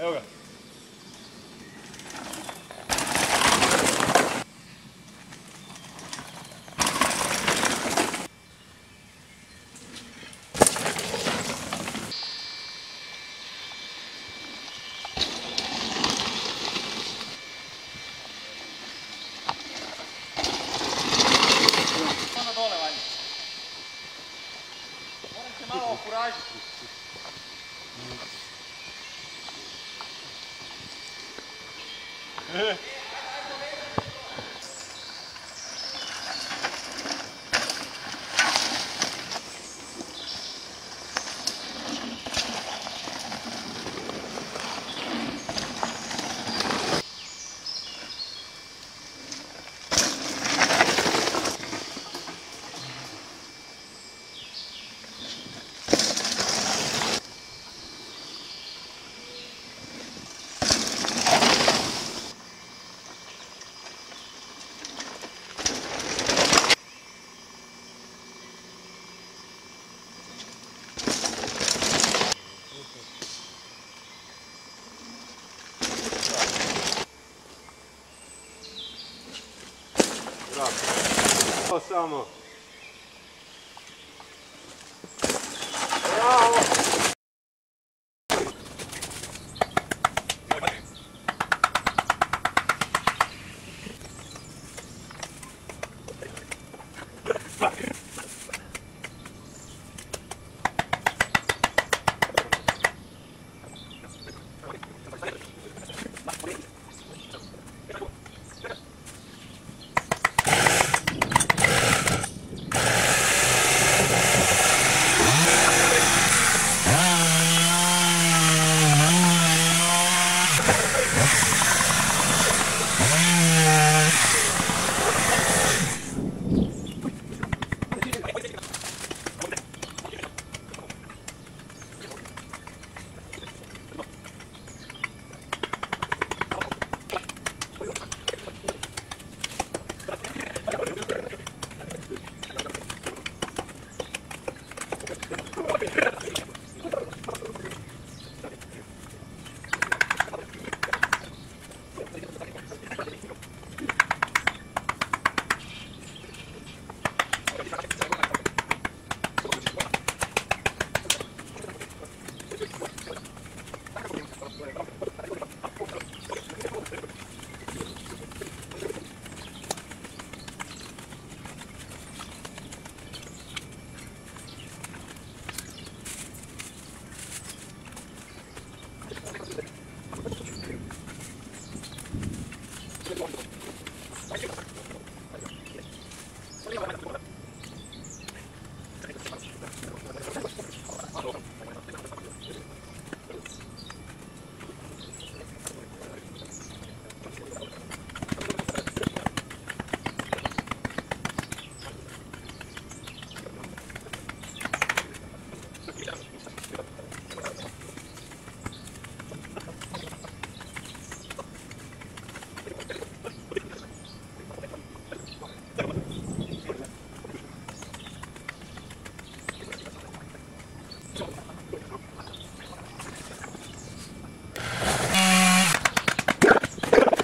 Evo ga. Moram se malo. Yeah. Так. То само.